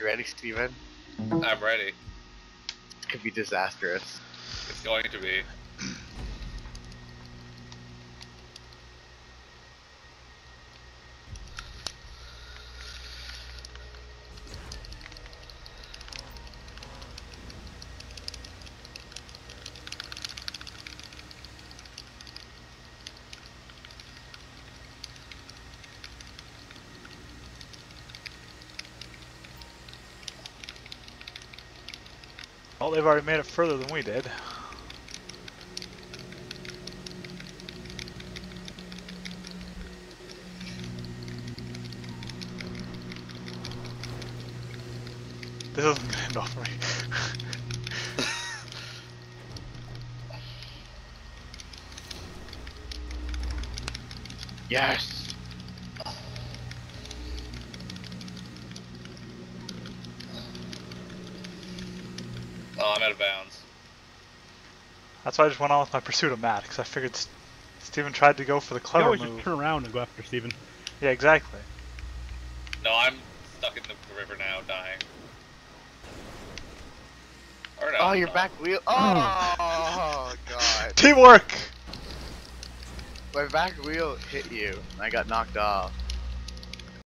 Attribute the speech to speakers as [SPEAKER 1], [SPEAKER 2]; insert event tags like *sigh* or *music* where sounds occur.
[SPEAKER 1] You ready, Steven?
[SPEAKER 2] I'm ready.
[SPEAKER 1] It Could be disastrous.
[SPEAKER 2] It's going to be.
[SPEAKER 3] Well, they've already made it further than we did. This isn't gonna *laughs* end off for me. *laughs*
[SPEAKER 1] Yes!
[SPEAKER 2] Oh, I'm out of bounds.
[SPEAKER 3] That's why I just went on with my pursuit of Matt, because I figured S- Steven tried to go for the
[SPEAKER 4] You
[SPEAKER 3] clever
[SPEAKER 4] always
[SPEAKER 3] move.
[SPEAKER 4] just turn around and go after Steven.
[SPEAKER 3] Yeah, exactly.
[SPEAKER 2] No, I'm stuck in the river now, dying. Or no,
[SPEAKER 1] Oh, your
[SPEAKER 2] no.
[SPEAKER 1] back wheel. Hmm. Oh, God. *laughs*
[SPEAKER 3] Teamwork!
[SPEAKER 1] My back wheel hit you, and I got knocked off.